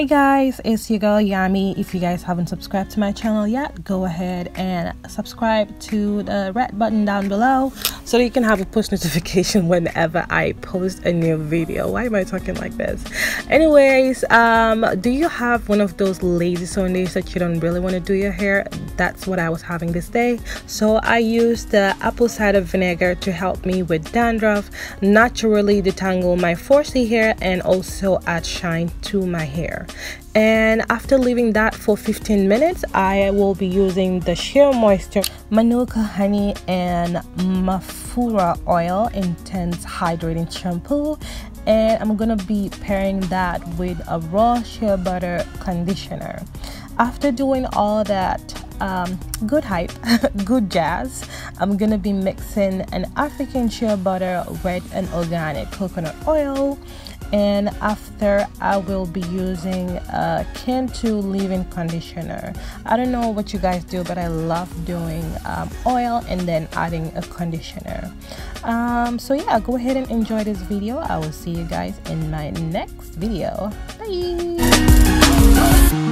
Hey guys, it's your girl Yami. If you guys haven't subscribed to my channel yet, go ahead and subscribe to the red button down below so you can have a push notification whenever I post a new video. Why am I talking like this? Anyways, um, do you have one of those lazy Sundays that you don't really want to do your hair? That's what I was having this day. So I used the apple cider vinegar to help me with dandruff, naturally detangle my 4C hair and also add shine to my hair and after leaving that for 15 minutes I will be using the SheaMoisture Manuka Honey and Mafura Oil Intense Hydrating Shampoo. And I'm gonna be pairing that with a raw shea butter conditioner. After doing all that um, good hype, good jazz, I'm gonna be mixing an African shea butter, red and organic coconut oil, and after I will be using a Cantu leave-in conditioner. I don't know what you guys do but I love doing um, oil and then adding a conditioner. Um, so yeah go ahead and enjoy this video. I will see you guys in my next video. Bye